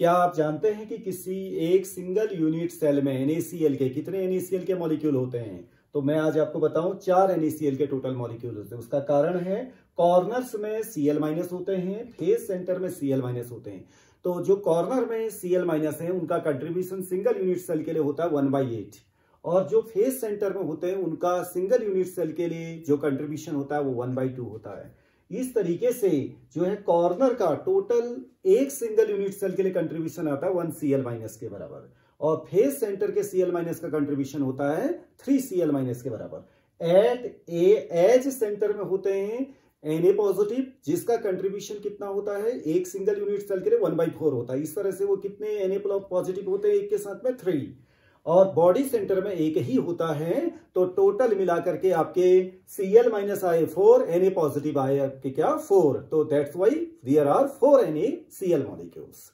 क्या आप जानते हैं कि किसी एक सिंगल यूनिट सेल में एनएसीएल के कितने एनएसीएल के मॉलिक्यूल होते हैं? तो मैं आज आपको बताऊँ, चार एनएसीएल के टोटल मॉलिक्यूल होते हैं। उसका कारण है कॉर्नर्स में सीएल माइनस होते हैं, फेस सेंटर में सीएल माइनस होते हैं। तो जो कॉर्नर में सीएल माइनस है, उनका कंट्रीब्यूशन सिंगल यूनिट सेल के लिए होता है वन बाई एट और जो फेस सेंटर में होते हैं, उनका सिंगल यूनिट सेल के लिए जो कंट्रीब्यूशन होता है, वो वन बाई टू होता है। इस तरीके से जो है कॉर्नर का टोटल एक सिंगल यूनिट सेल के लिए कंट्रीब्यूशन आता है वन सीएल माइनस के बराबर। और फेस सेंटर के सीएल माइनस का कंट्रीब्यूशन होता है थ्री सीएल माइनस के बराबर। एट ए एज सेंटर में होते हैं एन ए पॉजिटिव जिसका कंट्रीब्यूशन कितना होता है, एक सिंगल यूनिट सेल के लिए वन बाई फोर होता है। इस तरह से वो कितने एन ए पॉजिटिव होते हैं, एक के साथ में थ्री और बॉडी सेंटर में एक ही होता है तो टोटल मिलाकर के आपके सी एल माइनस आए फोर एन ए पॉजिटिव आए आपके क्या? फोर तो that's why there are four N A C L molecules